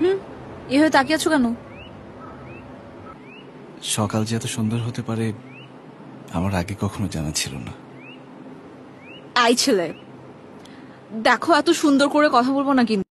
হুম? এভাবে তাকিয়ে আছো কেন? সকাল যে এত সুন্দর হতে পারে আমার আগে কখনো জানা ছিল না। আই ছেলে দেখো এত সুন্দর করে কথা বলব না কিন্তু